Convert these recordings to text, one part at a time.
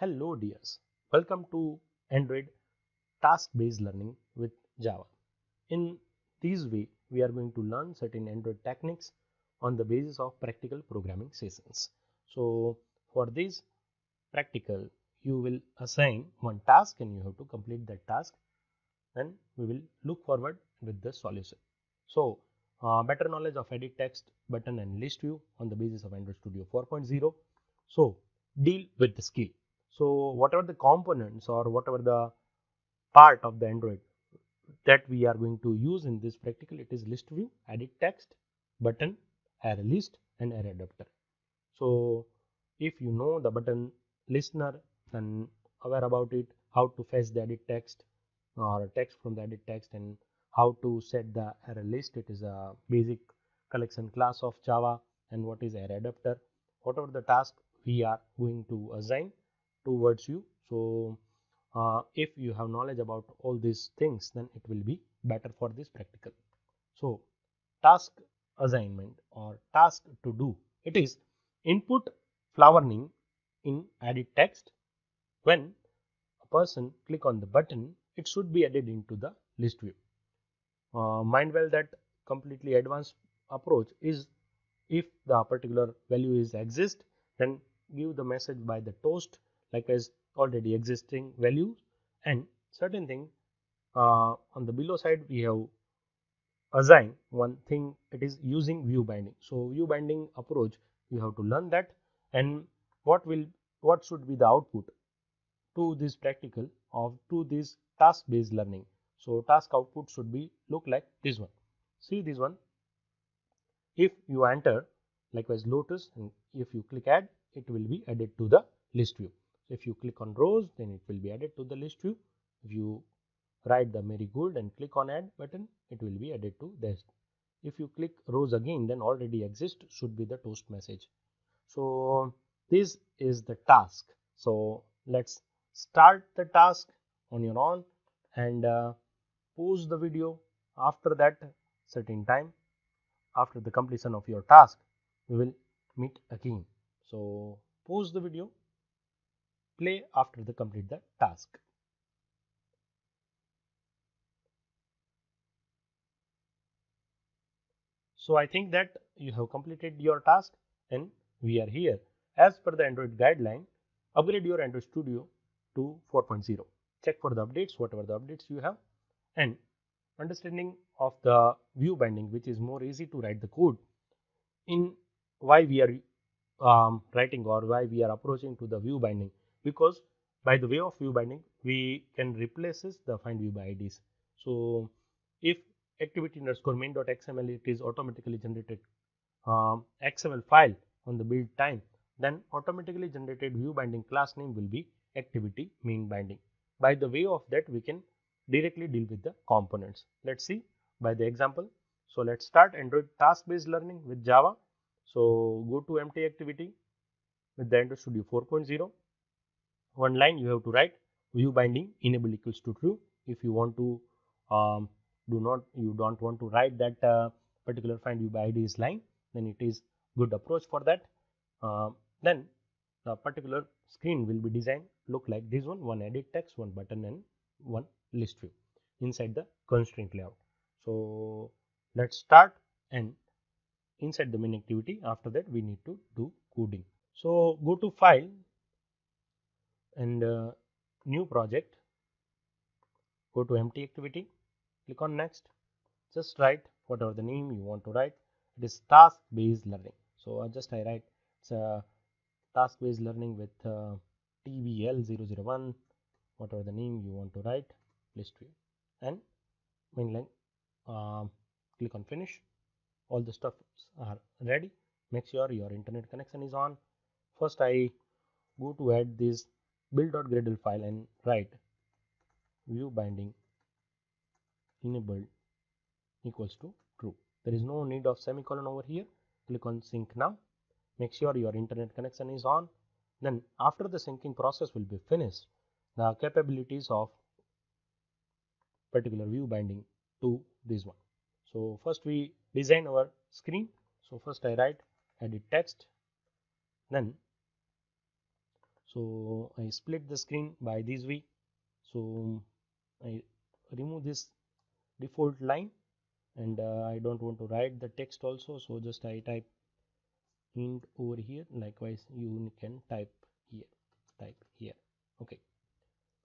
Hello dears, welcome to Android task-based learning with Java. In this way, we are going to learn certain Android techniques on the basis of practical programming sessions. So for this practical, you will assign one task and you have to complete that task and we will look forward with the solution. So uh, better knowledge of edit text button and list view on the basis of Android Studio 4.0. So deal with the skill. So whatever the components or whatever the part of the Android that we are going to use in this practical, it is list view, edit text, button, array list and array adapter. So if you know the button listener and aware about it, how to fetch the edit text or text from the edit text and how to set the array list. It is a basic collection class of Java and what is array adapter. Whatever the task we are going to assign towards you. So uh, if you have knowledge about all these things, then it will be better for this practical. So task assignment or task to do. It is input flower name in edit text. When a person click on the button, it should be added into the list view. Uh, mind well that completely advanced approach is if the particular value is exist then give the message by the toast like already existing values and certain thing uh, on the below side we have assign one thing it is using view binding so view binding approach you have to learn that and what will what should be the output to this practical of to this task based learning so task output should be look like this one. See this one. If you enter likewise lotus and if you click add, it will be added to the list view. If you click on rose, then it will be added to the list view. If you write the marigold and click on add button, it will be added to this. If you click rose again, then already exist should be the toast message. So this is the task. So let's start the task on your own and uh, pause the video after that certain time after the completion of your task we will meet again so pause the video play after the complete the task. So i think that you have completed your task and we are here. As per the android guideline upgrade your android studio to 4.0 check for the updates whatever the updates you have and understanding of the view binding which is more easy to write the code in why we are um, writing or why we are approaching to the view binding because by the way of view binding we can replaces the find view by IDs. So if activity underscore main.xml it is automatically generated um, XML file on the build time then automatically generated view binding class name will be activity main binding. By the way of that we can directly deal with the components. Let's see by the example. So let's start Android task based learning with Java. So go to empty activity with the Android Studio 4.0. One line you have to write view binding enable equals to true. If you want to um, do not you don't want to write that uh, particular find view by IDs line, then it is good approach for that. Uh, then the particular screen will be designed look like this one one edit text one button and one list view inside the constraint layout. So let's start and inside the main activity after that we need to do coding. So go to file and uh, new project. Go to empty activity click on next. Just write whatever the name you want to write. It is task based learning. So I just I write it's a task based learning with uh, TBL001 whatever the name you want to write list view and mainline um, click on finish. All the stuff are ready. Make sure your internet connection is on. First i go to add this build.gradle file and write view binding enabled equals to true. There is no need of semicolon over here. Click on sync now. Make sure your internet connection is on. Then after the syncing process will be finished the capabilities of particular view binding to this one. So first we design our screen. So first I write edit text. Then so I split the screen by this way so I remove this default line and uh, I don't want to write the text also. So just I type int over here. Likewise you can type here. Type here. Okay.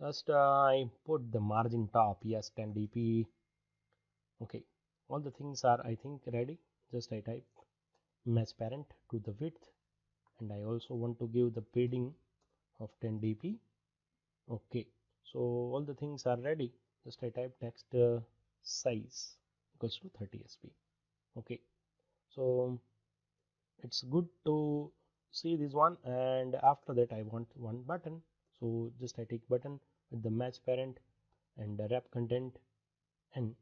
Just uh, I put the margin top. Yes 10 dp okay. All the things are I think ready. Just I type match parent to the width. And I also want to give the padding of 10 dp okay so all the things are ready. Just I type text uh, size equals to 30 sp okay so it's good to see this one and after that I want one button. So just I take button with the match parent and wrap content and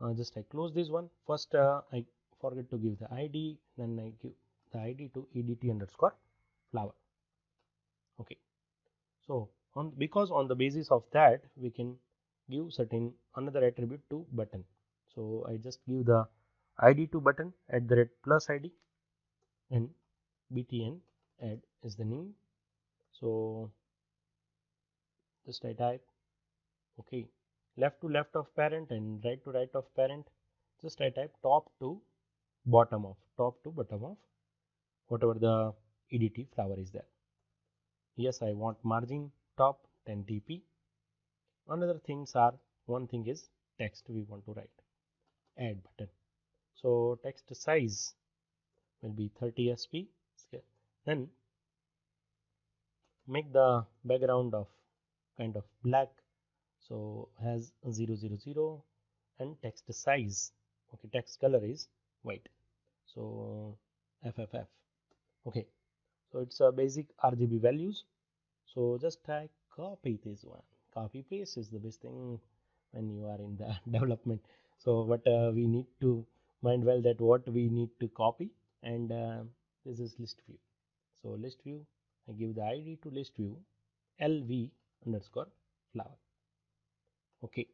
uh, just I close this one. First uh, I forget to give the ID then I give the ID to edt underscore flower okay. So on because on the basis of that we can give certain another attribute to button. So I just give the id to button at the rate plus id and btn add is the name. So just I type okay left to left of parent and right to right of parent. Just I type top to bottom of top to bottom of whatever the edt flower is there yes I want margin top 10 dp another things are one thing is text we want to write. Add button. So text size will be 30 sp then make the background of kind of black. So has 000 and text size. Okay text color is white. So fff okay so it's a basic rgb values. So just I copy this one. Copy paste is the best thing when you are in the development. So but uh, we need to mind well that what we need to copy and uh, this is list view. So list view I give the ID to list view LV underscore flower. Okay.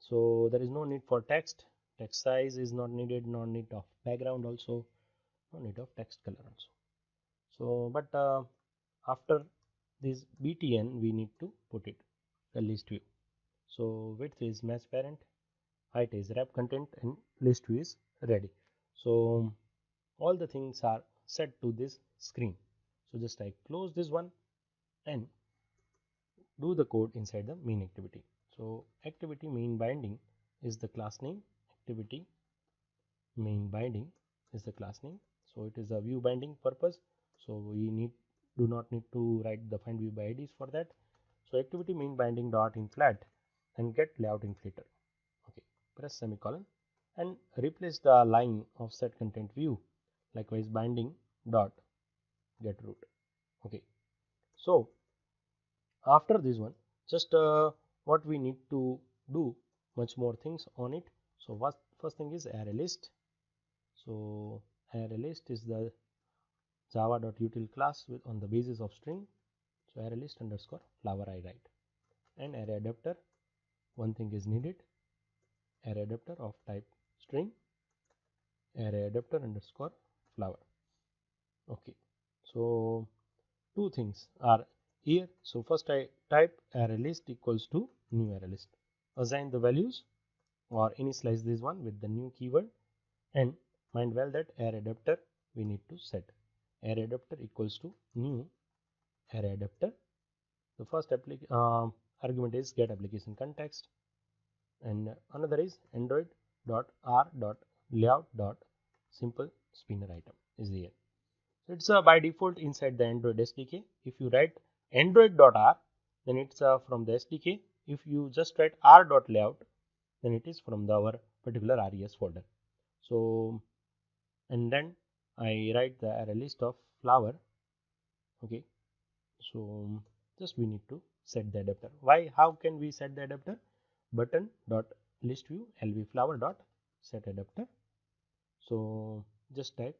So there is no need for text. Text size is not needed no need of background also no need of text color also so but uh, after this btn we need to put it the list view. So width is match parent height is wrap content and list view is ready. So all the things are set to this screen. So just I close this one and do the code inside the main activity. So activity main binding is the class name. Activity main binding is the class name. So it is a view binding purpose so we need do not need to write the find view by IDs for that. So activity main binding dot inflate and get layout inflator okay press semicolon and replace the line of set content view likewise binding dot get root. Okay so after this one just uh, what we need to do much more things on it. So what first thing is array list. So array list is the java.util class with on the basis of string. So array list underscore flower i write. And array adapter one thing is needed. Array adapter of type string. Array adapter underscore flower. Okay. So two things are here. So first i type array list equals to new array list. Assign the values or initialize this one with the new keyword. And mind well that array adapter we need to set array adapter equals to new array adapter the first uh, argument is get application context and another is android dot r dot layout dot simple spinner item is here so it's uh, by default inside the android sdk if you write android.r then it's uh, from the SDK. If you just write r dot layout then it is from the our particular res folder. So and then I write the array list of flower okay? So just we need to set the adapter. Why how can we set the adapter? Button dot list view lv flower dot set adapter. So just type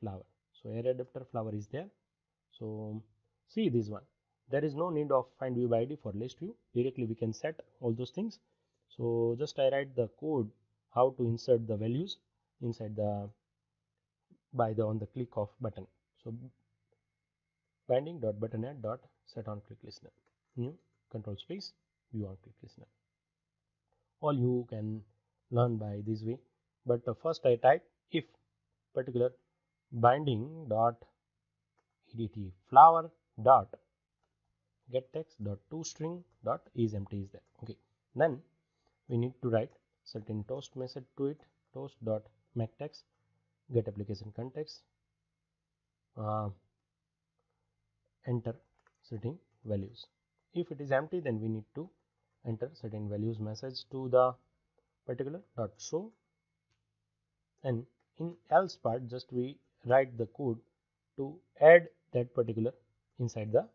flower. So array adapter flower is there. So see this one. There is no need of find view by id for list view. Directly we can set all those things. So just i write the code how to insert the values inside the by the on the click of button. So binding dot button add dot set on click listener. New control space view on click listener. All you can learn by this way. But uh, first I type if particular binding dot edt flower dot get text dot to string dot is empty is there. Okay. Then we need to write certain toast message to it toast dot make text get application context uh, enter certain values. If it is empty then we need to enter certain values message to the particular dot. Show and in else part just we write the code to add that particular inside the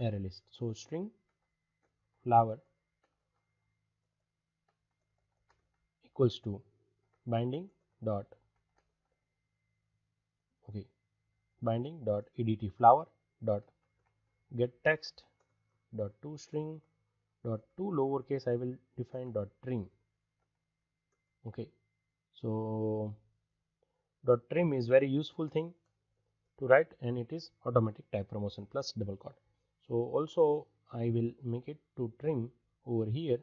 array list. So string flower equals to binding dot okay binding dot edt flower dot get text dot to string dot to lowercase I will define dot trim okay. So dot trim is very useful thing to write and it is automatic type promotion plus double quote. So also I will make it to trim over here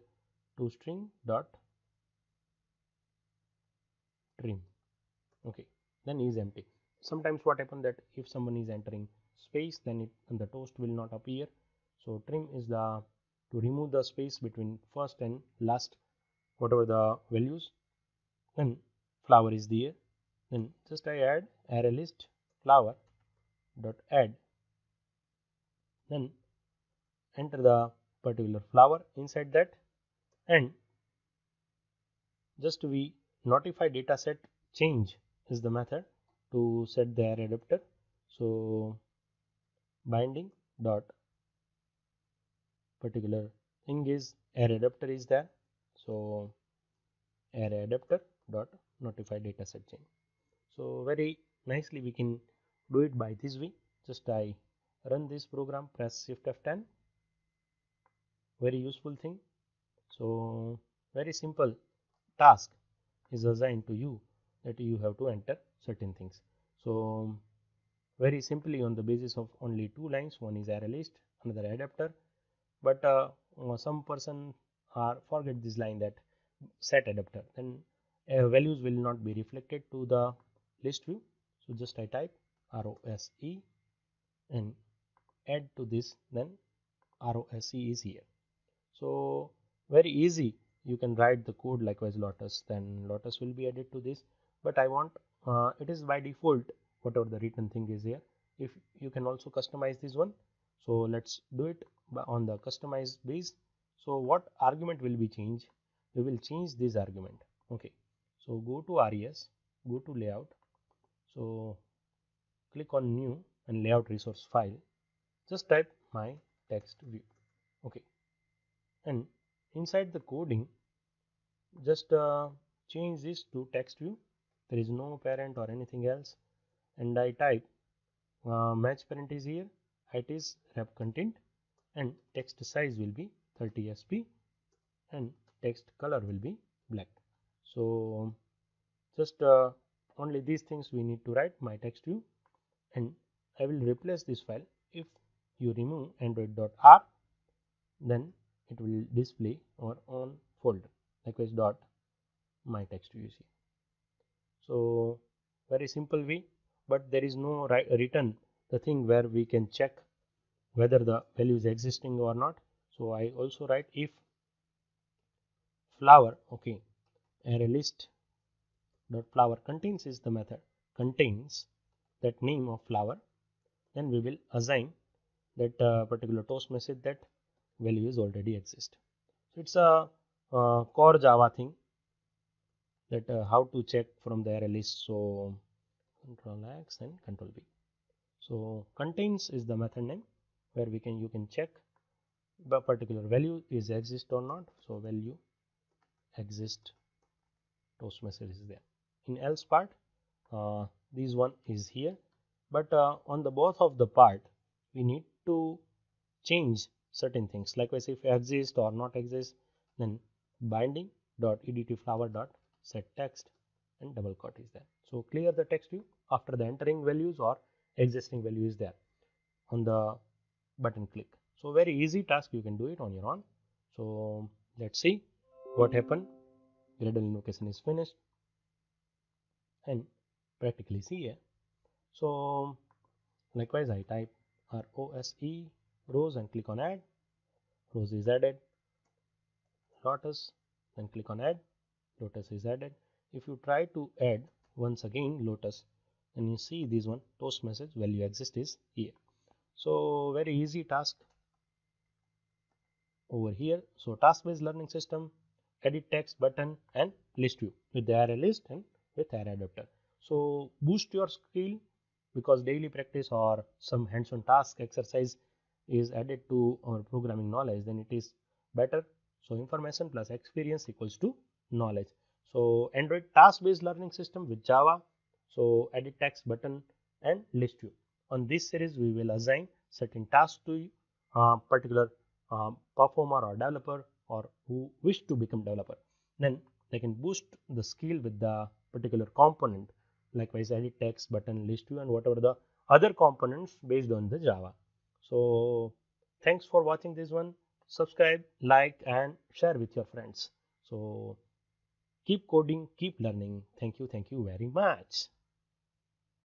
to string dot trim okay then is empty. Sometimes what happen that if someone is entering space then it the toast will not appear. So trim is the to remove the space between first and last whatever the values then flower is there. Then just I add array list flower dot add. Then enter the particular flower inside that. And just we notify data set change is the method to set their adapter. So binding dot particular thing is array adapter is there. So array adapter dot notify data set change so very nicely we can do it by this way. Just i run this program press shift f10 very useful thing. So very simple task is assigned to you that you have to enter certain things. So very simply on the basis of only two lines one is array list another adapter. But uh, uh, some person are forget this line that set adapter then uh, values will not be reflected to the list view. So just i type rose and add to this then rose is here. So very easy. You can write the code likewise lotus. Then lotus will be added to this but i want uh, it is by default whatever the written thing is here. If you can also customize this one so let's do it on the customize base. So what argument will be changed? We will change this argument. Okay. So go to res go to layout. So click on new and layout resource file. Just type my text view. Okay. And inside the coding just uh, change this to text view there is no parent or anything else. And I type uh, match parent is here. It is wrap content and text size will be 30 sp and text color will be black. So just uh, only these things we need to write my text view. And I will replace this file. If you remove android.r then it will display or on folder. Likewise dot my text you see so very simple way but there is no written the thing where we can check whether the value is existing or not. So i also write if flower okay array list dot flower contains is the method contains that name of flower then we will assign that uh, particular toast message that value is already exist. So it's a uh, core Java thing that uh, how to check from there array list. So control X and control V. So contains is the method name where we can you can check the particular value is exist or not. So value exist toast message is there. In else part, uh, this one is here, but uh, on the both of the part, we need to change certain things likewise if exist or not exist then binding dot edt flower dot set text and double quote is there so clear the text view after the entering values or existing value is there on the button click. So very easy task you can do it on your own. So let's see what happened. Gradle invocation is finished and practically see here. So likewise I type ROSE rows and click on add. Rose is added. Lotus then click on add. Lotus is added. If you try to add once again Lotus then you see this one toast message value exist is here. So very easy task over here. So task based learning system, edit text button and list view with the array list and with array adapter. So boost your skill because daily practice or some hands-on task exercise is added to our programming knowledge then it is better. So information plus experience equals to knowledge. So Android task based learning system with Java. So edit text button and list view. On this series we will assign certain tasks to a particular um, performer or developer or who wish to become developer then they can boost the skill with the particular component likewise edit text button list view and whatever the other components based on the java so thanks for watching this one subscribe like and share with your friends so keep coding keep learning. Thank you thank you very much